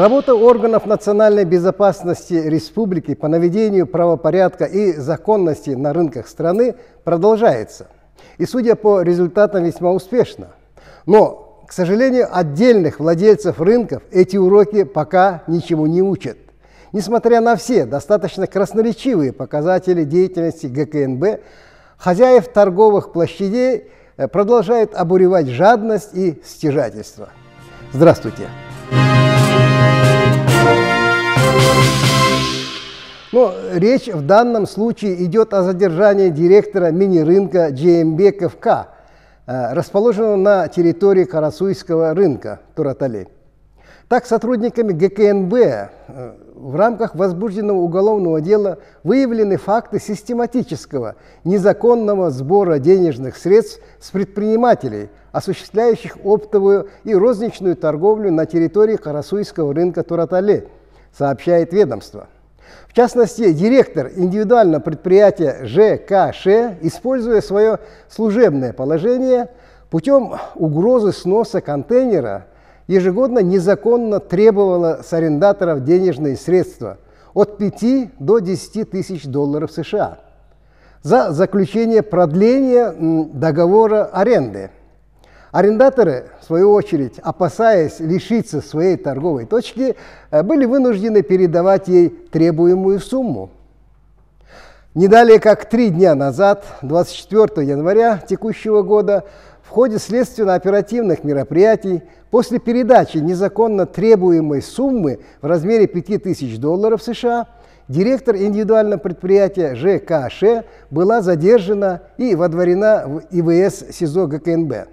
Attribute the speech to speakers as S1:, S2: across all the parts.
S1: Работа органов национальной безопасности республики по наведению правопорядка и законности на рынках страны продолжается. И, судя по результатам, весьма успешно. Но, к сожалению, отдельных владельцев рынков эти уроки пока ничему не учат. Несмотря на все достаточно красноречивые показатели деятельности ГКНБ, хозяев торговых площадей э, продолжают обуревать жадность и стяжательство. Здравствуйте! Но речь в данном случае идет о задержании директора мини-рынка Джеймбеков э, расположенного на территории Карасуйского рынка Туратали. Так, сотрудниками ГКНБ э, в рамках возбужденного уголовного дела выявлены факты систематического незаконного сбора денежных средств с предпринимателей, осуществляющих оптовую и розничную торговлю на территории Карасуйского рынка Туратале, сообщает ведомство. В частности, директор индивидуального предприятия ЖКШ, используя свое служебное положение, путем угрозы сноса контейнера ежегодно незаконно требовала с арендаторов денежные средства от 5 до 10 тысяч долларов США за заключение продления договора аренды – Арендаторы, в свою очередь, опасаясь лишиться своей торговой точки, э, были вынуждены передавать ей требуемую сумму. Не далее, как три дня назад, 24 января текущего года, в ходе следственно-оперативных мероприятий после передачи незаконно требуемой суммы в размере 5000 долларов США директор индивидуального предприятия ЖКШ была задержана и водворена в ИВС СИЗО ГКНБ.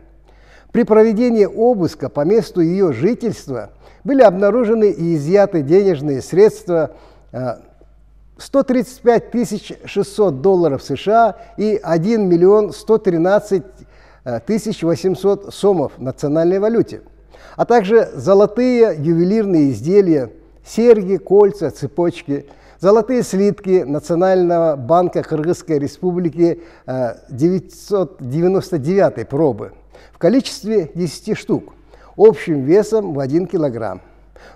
S1: При проведении обыска по месту ее жительства были обнаружены и изъяты денежные средства 135 э, 600 долларов США и 1 миллион 113 тысяч 800 сомов в национальной валюте, а также золотые ювелирные изделия, серьги, кольца, цепочки, золотые слитки Национального банка Кыргызской республики 999 э, пробы – в количестве 10 штук, общим весом в 1 килограмм.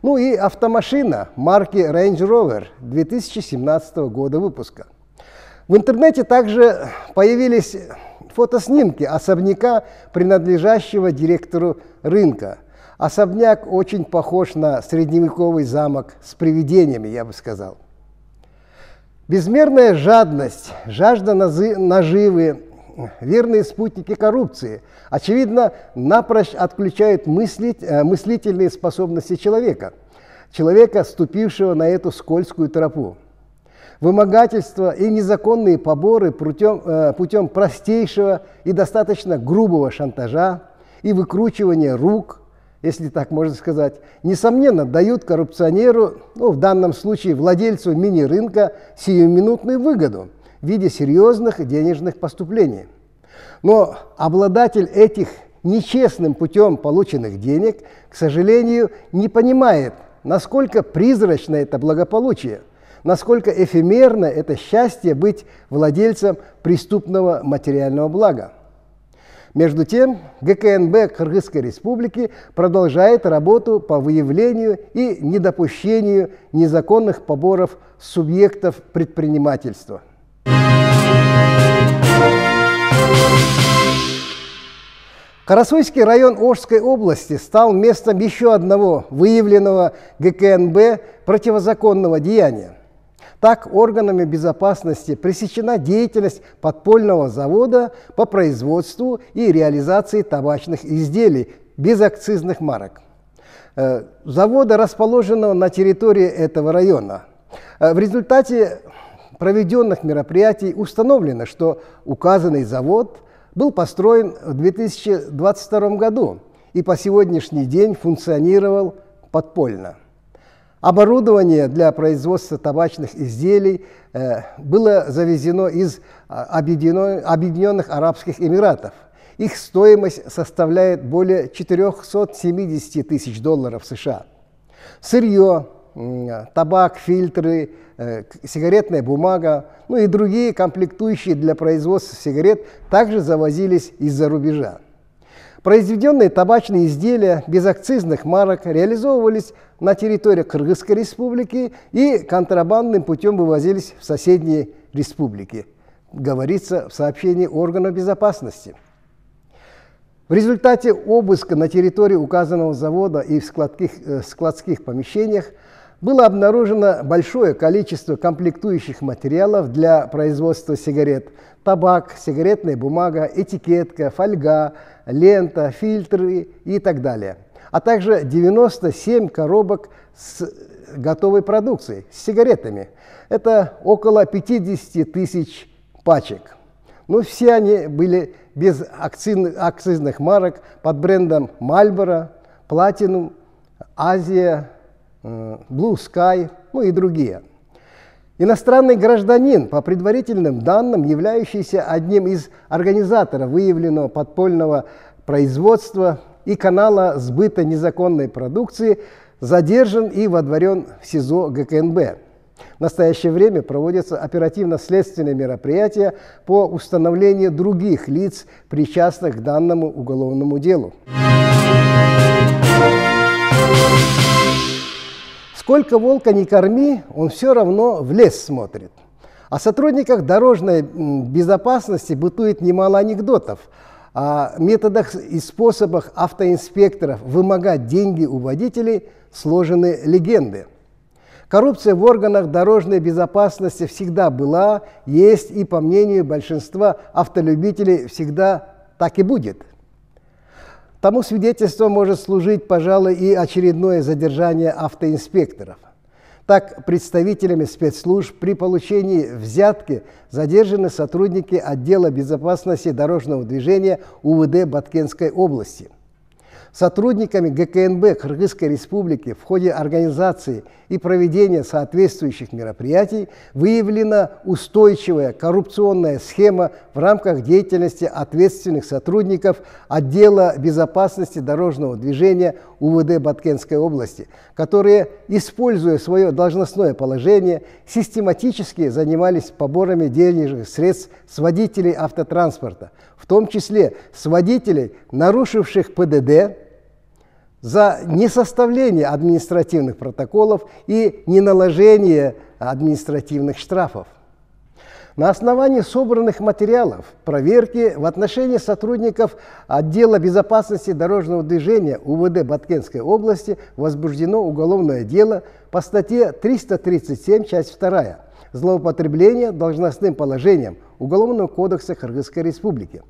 S1: Ну и автомашина марки Range Rover 2017 года выпуска. В интернете также появились фотоснимки особняка, принадлежащего директору рынка. Особняк очень похож на средневековый замок с привидениями, я бы сказал. Безмерная жадность, жажда наживы, верные спутники коррупции, очевидно, напрочь отключают мыслить, э, мыслительные способности человека, человека, ступившего на эту скользкую тропу. Вымогательство и незаконные поборы путем, э, путем простейшего и достаточно грубого шантажа и выкручивания рук, если так можно сказать, несомненно дают коррупционеру, ну, в данном случае владельцу мини-рынка, сиюминутную выгоду – в виде серьезных денежных поступлений. Но обладатель этих нечестным путем полученных денег, к сожалению, не понимает, насколько призрачно это благополучие, насколько эфемерно это счастье быть владельцем преступного материального блага. Между тем, ГКНБ Кыргызской Республики продолжает работу по выявлению и недопущению незаконных поборов субъектов предпринимательства – Карасуйский район Ожской области стал местом еще одного выявленного ГКНБ противозаконного деяния. Так, органами безопасности пресечена деятельность подпольного завода по производству и реализации табачных изделий без акцизных марок. Э, завода, расположенного на территории этого района. Э, в результате проведенных мероприятий установлено, что указанный завод – был построен в 2022 году и по сегодняшний день функционировал подпольно. Оборудование для производства табачных изделий э, было завезено из а, Объединенных Арабских Эмиратов. Их стоимость составляет более 470 тысяч долларов США. Сырье, табак, фильтры, э, сигаретная бумага, ну и другие комплектующие для производства сигарет также завозились из-за рубежа. Произведенные табачные изделия без акцизных марок реализовывались на территории Кыргызской республики и контрабандным путем вывозились в соседние республики, говорится в сообщении органов безопасности. В результате обыска на территории указанного завода и в складских, э, складских помещениях было обнаружено большое количество комплектующих материалов для производства сигарет. Табак, сигаретная бумага, этикетка, фольга, лента, фильтры и так далее. А также 97 коробок с готовой продукцией, с сигаретами. Это около 50 тысяч пачек. Но все они были без акцизных марок под брендом Marlboro, Platinum, Азия, Blue Sky, ну и другие. Иностранный гражданин, по предварительным данным, являющийся одним из организаторов выявленного подпольного производства и канала сбыта незаконной продукции, задержан и водворен в СИЗО ГКНБ. В настоящее время проводятся оперативно-следственные мероприятия по установлению других лиц, причастных к данному уголовному делу. Сколько волка не корми, он все равно в лес смотрит. О сотрудниках дорожной безопасности бытует немало анекдотов. О методах и способах автоинспекторов вымогать деньги у водителей сложены легенды. Коррупция в органах дорожной безопасности всегда была, есть и, по мнению большинства автолюбителей, всегда так и будет. Тому свидетельством может служить, пожалуй, и очередное задержание автоинспекторов. Так, представителями спецслужб при получении взятки задержаны сотрудники отдела безопасности дорожного движения УВД Баткенской области – Сотрудниками ГКНБ Кыргызской Республики в ходе организации и проведения соответствующих мероприятий выявлена устойчивая коррупционная схема в рамках деятельности ответственных сотрудников отдела безопасности дорожного движения УВД Баткенской области, которые, используя свое должностное положение, систематически занимались поборами денежных средств с водителей автотранспорта, в том числе с водителей, нарушивших ПДД, за несоставление административных протоколов и неналожение административных штрафов. На основании собранных материалов проверки в отношении сотрудников отдела безопасности дорожного движения УВД Баткенской области возбуждено уголовное дело по статье 337, часть 2 «Злоупотребление должностным положением» Уголовного кодекса Кыргызской Республики,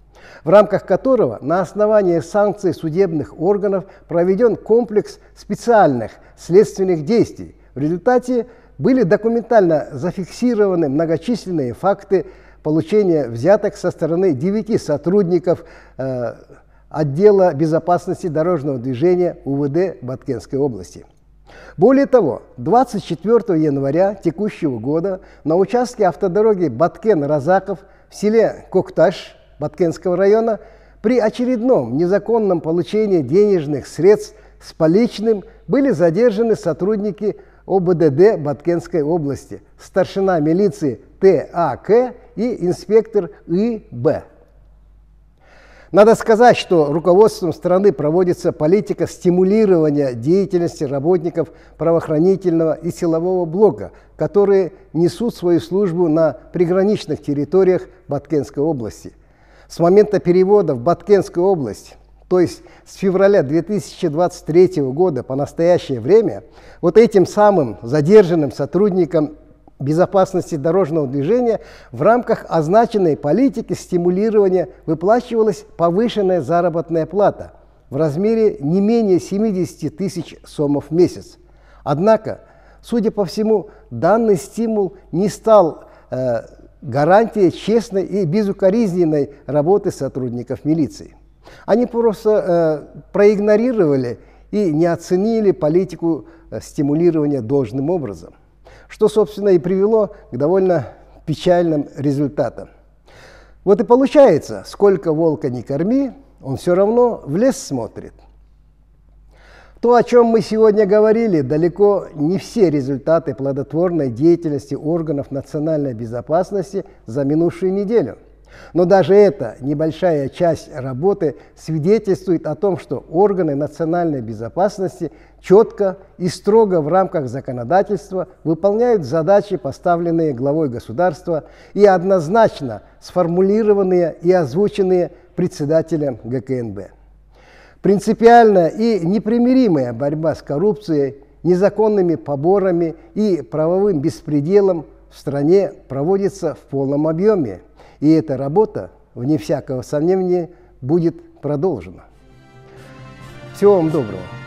S1: в рамках которого на основании санкций судебных органов проведен комплекс специальных следственных действий. В результате были документально зафиксированы многочисленные факты получения взяток со стороны девяти сотрудников э, отдела безопасности дорожного движения УВД Баткенской области. Более того, 24 января текущего года на участке автодороги Баткен-Разаков в селе Кокташ Баткенского района при очередном незаконном получении денежных средств с поличным были задержаны сотрудники ОБДД Баткенской области, старшина милиции ТАК и инспектор ИБ. Надо сказать, что руководством страны проводится политика стимулирования деятельности работников правоохранительного и силового блока, которые несут свою службу на приграничных территориях Баткенской области. С момента перевода в Баткенскую область, то есть с февраля 2023 года по настоящее время, вот этим самым задержанным сотрудникам безопасности дорожного движения в рамках означенной политики стимулирования выплачивалась повышенная заработная плата в размере не менее 70 тысяч сомов в месяц. Однако, судя по всему, данный стимул не стал э, гарантией честной и безукоризненной работы сотрудников милиции. Они просто э, проигнорировали и не оценили политику э, стимулирования должным образом что, собственно, и привело к довольно печальным результатам. Вот и получается, сколько волка не корми, он все равно в лес смотрит. То, о чем мы сегодня говорили, далеко не все результаты плодотворной деятельности органов национальной безопасности за минувшую неделю. Но даже эта небольшая часть работы свидетельствует о том, что органы национальной безопасности четко и строго в рамках законодательства выполняют задачи, поставленные главой государства и однозначно сформулированные и озвученные председателем ГКНБ. Принципиальная и непримиримая борьба с коррупцией, незаконными поборами и правовым беспределом в стране проводится в полном объеме. И эта работа, вне всякого сомнения, будет продолжена. Всего вам доброго.